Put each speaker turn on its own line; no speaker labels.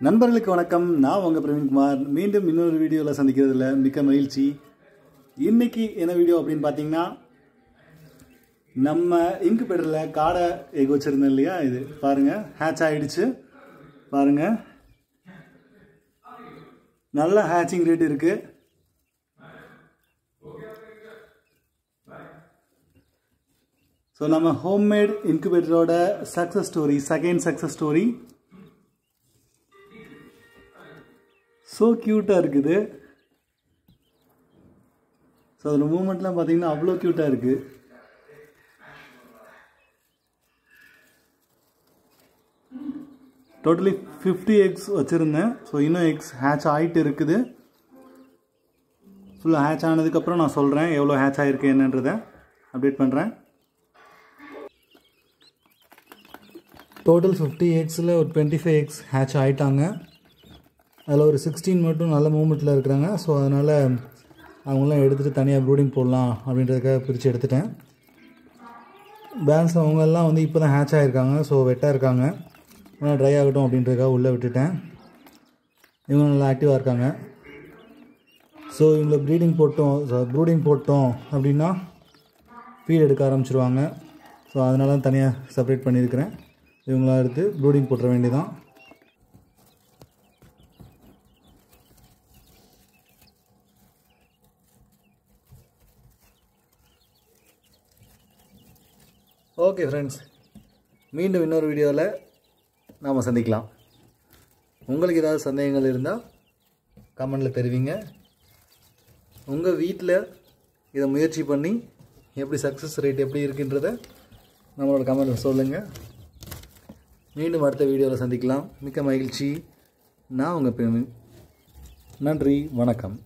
நண்பர்களுக்கு வணக்கம். நான் உங்கள் பிரவீன்குமார் மீண்டும் இன்னொரு வீடியோவில் சந்திக்கிறதுல மிக்க மகிழ்ச்சி. இன்னைக்கு என்ன வீடியோ அப்படின்னு பார்த்தீங்கன்னா நம்ம இன்குபேட்டரில் காடை எக் வச்சுருந்தோம் இல்லையா இது? பாருங்கள் ஹேட்ச் ஆகிடுச்சு பாருங்கள் நல்ல ஹேச்சிங் ரேட் இருக்குது ஸோ நம்ம homemade இன்குபேட்டரோட success story second success story so க்யூட்டாக இருக்குது. ஸோ அதில் மூமெண்ட்லாம் பார்த்தீங்கன்னா அவ்வளோ க்யூட்டாக இருக்குது டோட்டலி ஃபிஃப்டி எக்ஸ் வச்சுருந்தேன். ஸோ இன்னும் எக்ஸ் ஹேட்ச் ஆகிட்டு இருக்குது. ஃபுல்லாக ஹேட்ச் ஆனதுக்கப்புறம் நான் சொல்கிறேன் எவ்வளோ ஹேட்ச் ஆகிருக்கு என்னன்றதை. அப்டேட் பண்ணுறேன் டோட்டல் ஃபிஃப்டி எக்ஸில் ஒரு டுவெண்ட்டி ஃபைவ் எக்ஸ் ஹேட்ச் ஆகிட்டாங்க அதில் ஒரு சிக்ஸ்டீன் மட்டும் நல்ல மூமெண்ட்டில் இருக்கிறாங்க. ஸோ அதனால் அவங்களாம் எடுத்துகிட்டு தனியாக ப்ரூடிங் போடலாம் அப்படின்றதுக்காக பிரித்து எடுத்துட்டேன். பேலன்ஸ் அவங்கெல்லாம் வந்து இப்போ தான் ஹேட்ச் ஆகிருக்காங்க ஸோ வெட்டாக இருக்காங்க. ஆனால் ட்ரை ஆகட்டும் அப்படின்றதுக்காக உள்ளே விட்டுட்டேன். இவங்க நல்லா ஆக்டிவாக இருக்காங்க. ஸோ இவங்களை ப்ரீடிங் போட்டோம். ப்ரூடிங் போட்டோம் அப்படின்னா ஃபீட் எடுக்க ஆரம்பிச்சிருவாங்க. ஸோ அதனால தனியாக செப்பரேட் பண்ணியிருக்கிறேன். இவங்களாம் எடுத்து ப்ரூடிங் போட்டுற வேண்டியதான் ஓகே ஃப்ரெண்ட்ஸ் மீண்டும் இன்னொரு வீடியோவில் நாம் சந்திக்கலாம். உங்களுக்கு ஏதாவது சந்தேகங்கள் இருந்தால் கமெண்டில் தெரிவிங்க. உங்கள் வீட்டில் இதை முயற்சி பண்ணி எப்படி சக்ஸஸ் ரேட் எப்படி இருக்குன்றத நம்மளோட கமெண்ட்டில் சொல்லுங்கள் மீண்டும் அடுத்த வீடியோவில் சந்திக்கலாம். மிக்க மகிழ்ச்சி. நான் உங்கள் பெண். நன்றி. வணக்கம்.